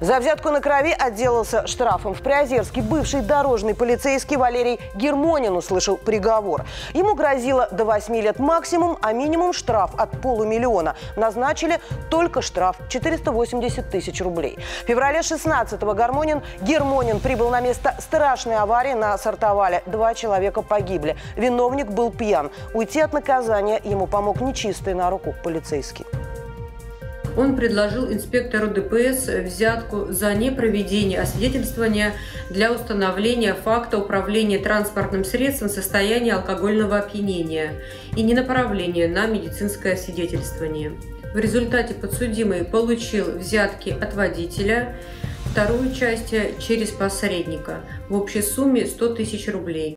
За взятку на крови отделался штрафом. В Приозерске бывший дорожный полицейский Валерий Гермонин услышал приговор. Ему грозило до 8 лет максимум, а минимум штраф от полумиллиона. Назначили только штраф 480 тысяч рублей. В феврале 16-го Гармонин Гермонин прибыл на место страшной аварии на Сартовале. Два человека погибли. Виновник был пьян. Уйти от наказания ему помог нечистый на руку полицейский. Он предложил инспектору ДПС взятку за непроведение освидетельствования для установления факта управления транспортным средством в состоянии алкогольного опьянения и ненаправления на медицинское освидетельствование. В результате подсудимый получил взятки от водителя, вторую часть через посредника в общей сумме 100 тысяч рублей.